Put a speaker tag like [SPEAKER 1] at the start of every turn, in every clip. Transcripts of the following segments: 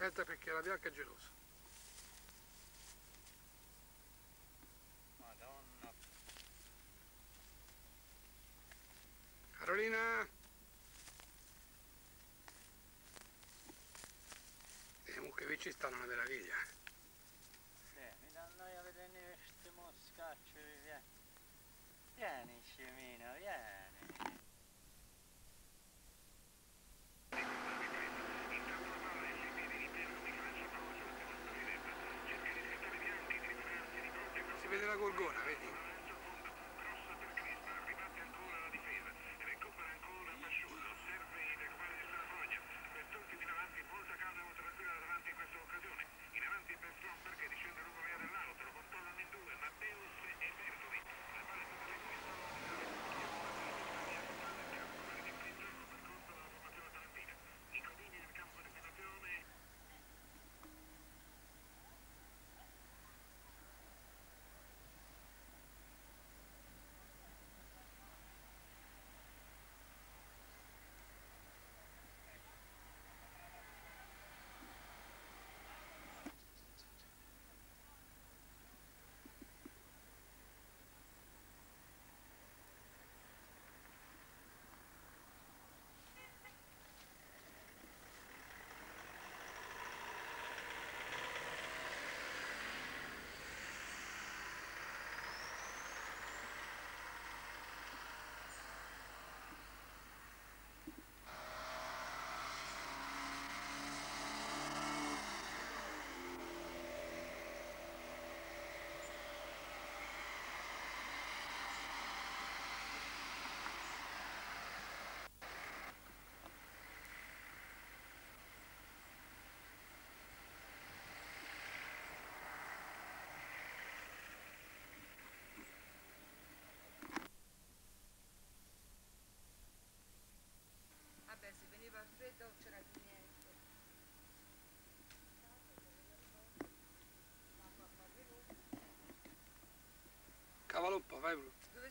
[SPEAKER 1] Aspetta perché la bianca è gelosa.
[SPEAKER 2] Madonna.
[SPEAKER 1] Carolina! Le mucche qui ci stanno una meraviglia.
[SPEAKER 2] Sì, mi dà noia vedere queste moscacce, vieni. Vieni, Scemino, vieni.
[SPEAKER 1] Si vede la gorgona, vedi?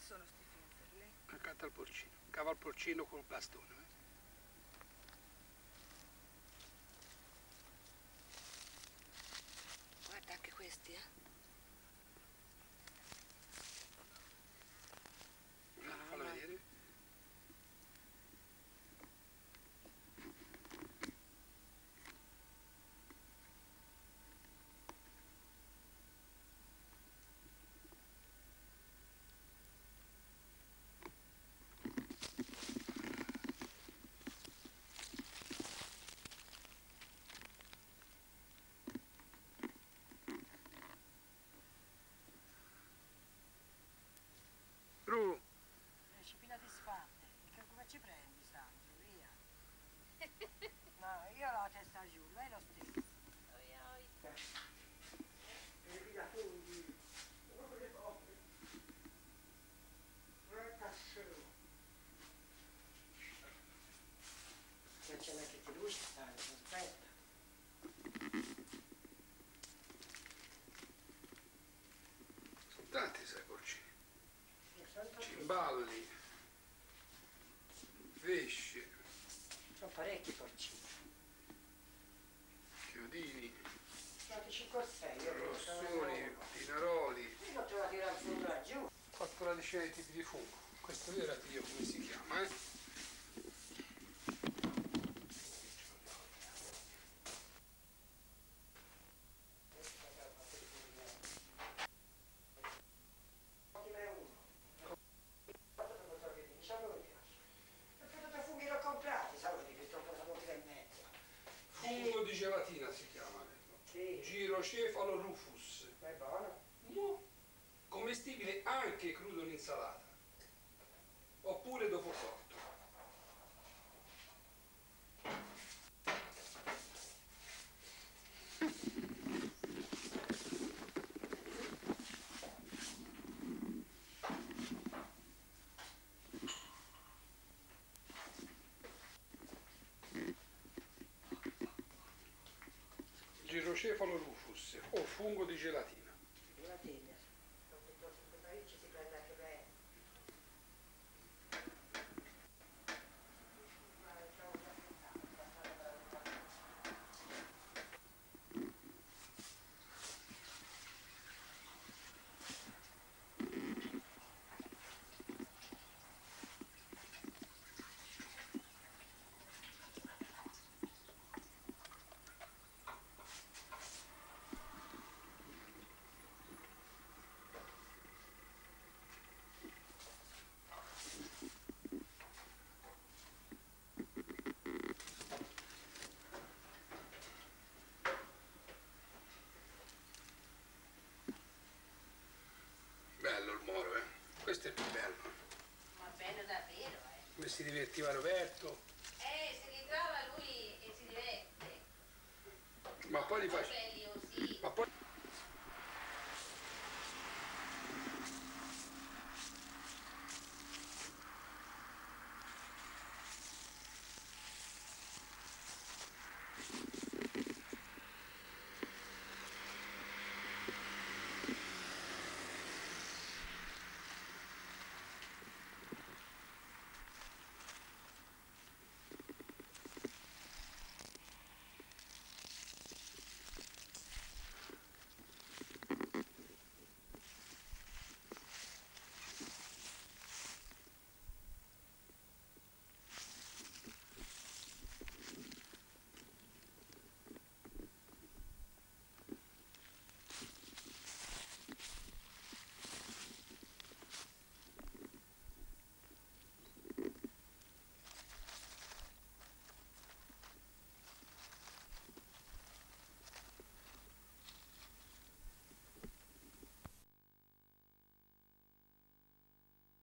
[SPEAKER 3] Sono sti finferli?
[SPEAKER 1] Accanto al porcino. Cava il porcino col bastone. eh. Cimballi, pesce,
[SPEAKER 4] sono parecchi porcini.
[SPEAKER 1] chiodini,
[SPEAKER 4] Sono 5 o 6, io credo che sono
[SPEAKER 1] rossoni, pinaroli.
[SPEAKER 4] Io l'ho trovato laggiù.
[SPEAKER 1] Una decina di tipi di fungo. Questo qui era Dio, come si chiama, eh?
[SPEAKER 4] Ottima è uno. Quanto te lo trovi? Diciamo che Perché tutti i funghi li ho comprati, sai di che troppo sono tre e mezzo.
[SPEAKER 1] Fungo di gelatina si chiama.
[SPEAKER 4] Sì,
[SPEAKER 1] Girocefalo rufus.
[SPEAKER 4] ma è buono.
[SPEAKER 1] No. Commestibile anche crudo in insalata. Oppure dopo cotto. Girocefalo rufus o fungo di gelatina.
[SPEAKER 4] Una teglia. Dopo ci si prende anche bene.
[SPEAKER 1] Come si divertiva Roberto,
[SPEAKER 5] Eh, si ritrova lui e si diverte.
[SPEAKER 1] ma poi li faccio,